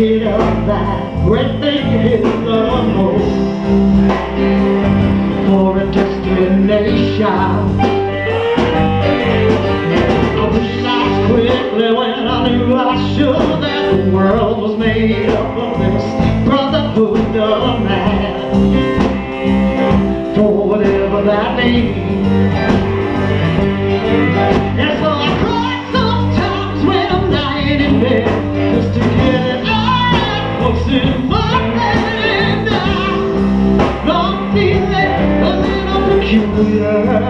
get up that great big hill of hope for a destination. I wish I quickly when I knew I should that the world was made up of this brotherhood of man. For whatever that means. Head